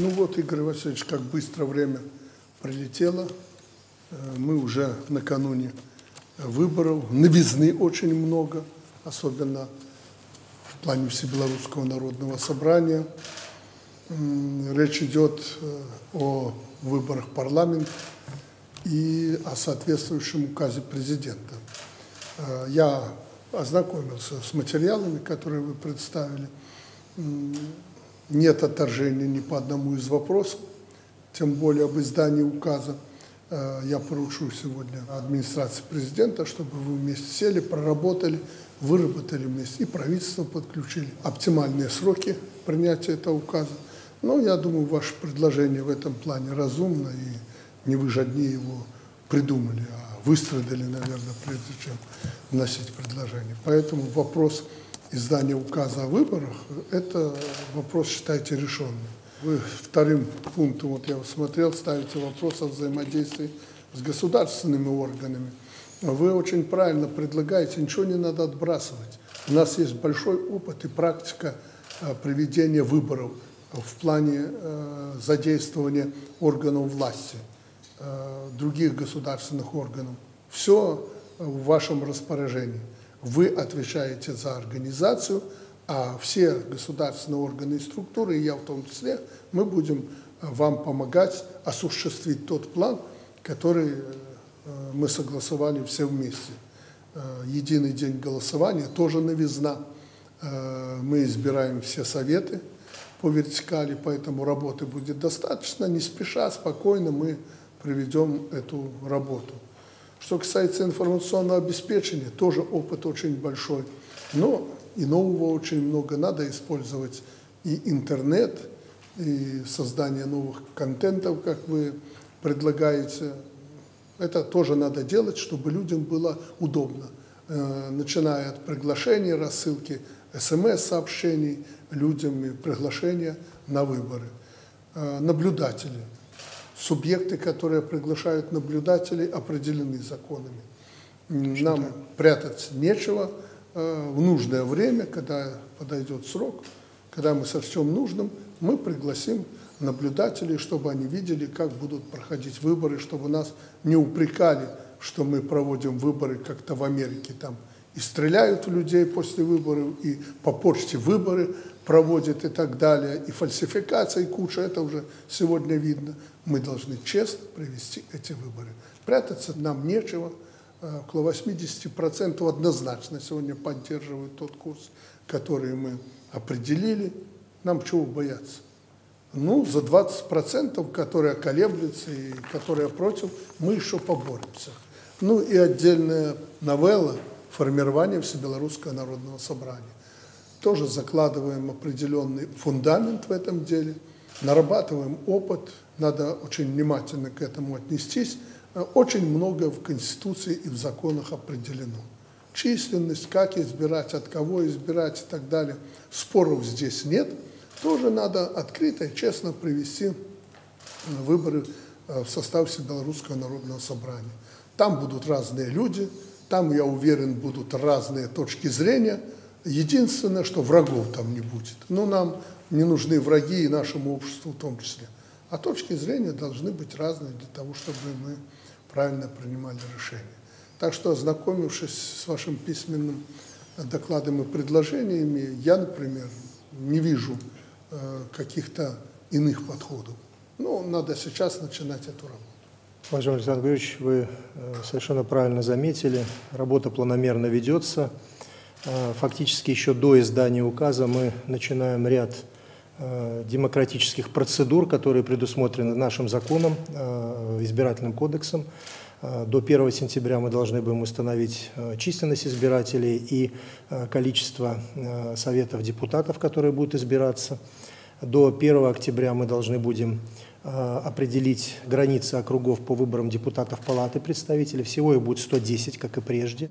Ну вот, Игорь Васильевич, как быстро время прилетело. Э, мы уже накануне выборов. Новизны очень много, особенно в плане Всебелорусского народного собрания. Речь идет э, о выборах в парламент и о соответствующем указе президента. Э, я ознакомился с материалами, которые вы представили. Нет отторжения ни по одному из вопросов, тем более об издании указа. Э, я поручу сегодня администрации президента, чтобы вы вместе сели, проработали, выработали вместе и правительство подключили. Оптимальные сроки принятия этого указа. Но я думаю, ваше предложение в этом плане разумно, и не вы же одни его придумали, а выстрадали, наверное, прежде чем вносить предложение. Поэтому вопрос издания указа о выборах – это вопрос, считайте, решенный. Вы вторым пунктом, вот я смотрел, ставите вопрос о взаимодействии с государственными органами. Вы очень правильно предлагаете, ничего не надо отбрасывать. У нас есть большой опыт и практика э, проведения выборов в плане э, задействования органов власти, э, других государственных органов. Все в вашем распоряжении. Вы отвечаете за организацию, а все государственные органы и структуры, и я в том числе, мы будем э, вам помогать осуществить тот план, который э, мы согласовали все вместе. Э, единый день голосования, тоже новизна. Мы избираем все советы по вертикали, поэтому работы будет достаточно. Не спеша, спокойно мы проведем эту работу. Что касается информационного обеспечения, тоже опыт очень большой. Но и нового очень много. Надо использовать и интернет, и создание новых контентов, как вы предлагаете. Это тоже надо делать, чтобы людям было удобно. Э, начиная от приглашений, рассылки смс-сообщений людям и приглашения на выборы. Э, наблюдатели. Субъекты, которые приглашают наблюдателей, определены законами. Нам прятать нечего – Э, в нужное время, когда подойдет срок, когда мы сочтем нужным, мы пригласим наблюдателей, чтобы они видели, как будут проходить выборы, чтобы нас не упрекали, что мы проводим выборы как-то в Америке там и стреляют в людей после выборов, и по почте выборы проводят и так далее, и фальсификация, и куча, это уже сегодня видно. Мы должны честно провести эти выборы. Прятаться нам нечего, Э, около 80% однозначно сегодня поддерживают тот курс, который мы определили. Нам чего бояться? Ну, за 20%, которые колеблются и которые против, мы еще поборемся. Ну и отдельная новелла формирования Всебелорусского народного собрания. Тоже закладываем определенный фундамент в этом деле, нарабатываем опыт, надо очень внимательно к этому отнестись, очень много в Конституции и в законах определено. Численность, как избирать, от кого избирать и так далее. Споров здесь нет. Тоже надо открыто и честно привести выборы э, в состав Всебелорусского народного собрания. Там будут разные люди, там, я уверен, будут разные точки зрения. Единственное, что врагов там не будет. Но нам не нужны враги и нашему обществу в том числе. А точки зрения должны быть разные для того, чтобы мы правильно принимали решения. Так что, ознакомившись с вашим письменным докладом и предложениями, я, например, не вижу э, каких-то иных подходов. Ну, надо сейчас начинать эту работу. Владимир Александр Григорьевич, вы э, совершенно правильно заметили, работа планомерно ведется. Э, фактически еще до издания указа мы начинаем ряд демократических процедур, которые предусмотрены нашим законом, избирательным кодексом. До 1 сентября мы должны будем установить численность избирателей и количество советов депутатов, которые будут избираться. До 1 октября мы должны будем определить границы округов по выборам депутатов Палаты представителей. Всего их будет 110, как и прежде.